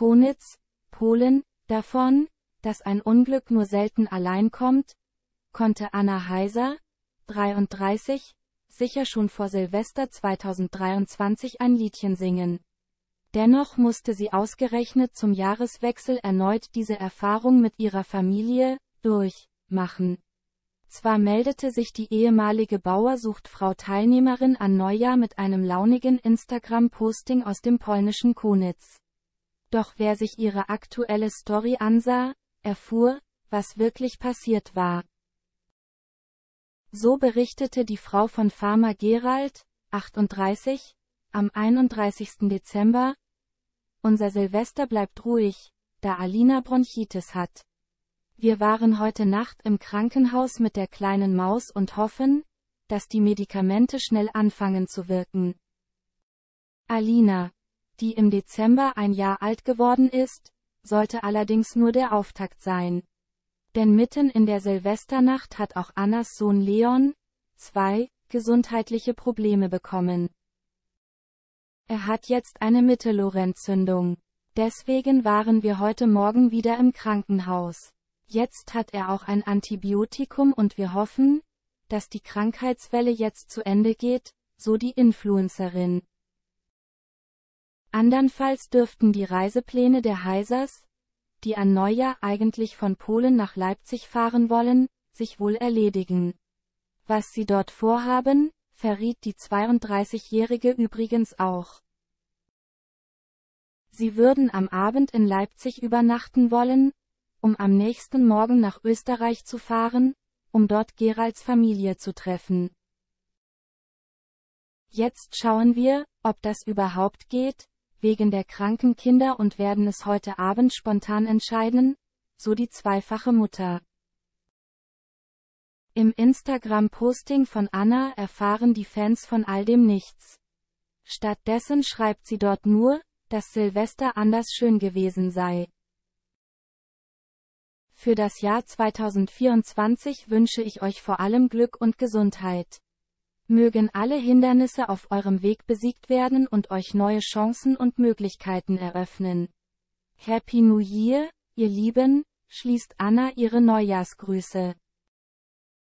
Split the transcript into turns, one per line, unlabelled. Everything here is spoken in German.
Konitz, Polen, davon, dass ein Unglück nur selten allein kommt, konnte Anna Heiser, 33, sicher schon vor Silvester 2023 ein Liedchen singen. Dennoch musste sie ausgerechnet zum Jahreswechsel erneut diese Erfahrung mit ihrer Familie, durchmachen. Zwar meldete sich die ehemalige Bauersucht-Frau Teilnehmerin an Neujahr mit einem launigen Instagram-Posting aus dem polnischen Konitz. Doch wer sich ihre aktuelle Story ansah, erfuhr, was wirklich passiert war. So berichtete die Frau von Farmer Gerald, 38, am 31. Dezember, unser Silvester bleibt ruhig, da Alina Bronchitis hat. Wir waren heute Nacht im Krankenhaus mit der kleinen Maus und hoffen, dass die Medikamente schnell anfangen zu wirken. Alina, die im Dezember ein Jahr alt geworden ist, sollte allerdings nur der Auftakt sein. Denn mitten in der Silvesternacht hat auch Annas Sohn Leon, zwei, gesundheitliche Probleme bekommen. Er hat jetzt eine Mittelohrentzündung. Deswegen waren wir heute Morgen wieder im Krankenhaus. Jetzt hat er auch ein Antibiotikum und wir hoffen, dass die Krankheitswelle jetzt zu Ende geht, so die Influencerin. Andernfalls dürften die Reisepläne der Heisers, die an Neujahr eigentlich von Polen nach Leipzig fahren wollen, sich wohl erledigen. Was sie dort vorhaben, verriet die 32-Jährige übrigens auch. Sie würden am Abend in Leipzig übernachten wollen, um am nächsten Morgen nach Österreich zu fahren, um dort Geralds Familie zu treffen. Jetzt schauen wir, ob das überhaupt geht, wegen der kranken Kinder und werden es heute Abend spontan entscheiden, so die zweifache Mutter. Im Instagram-Posting von Anna erfahren die Fans von all dem nichts. Stattdessen schreibt sie dort nur, dass Silvester anders schön gewesen sei. Für das Jahr 2024 wünsche ich euch vor allem Glück und Gesundheit. Mögen alle Hindernisse auf eurem Weg besiegt werden und euch neue Chancen und Möglichkeiten eröffnen. Happy New Year, ihr Lieben, schließt Anna ihre Neujahrsgrüße.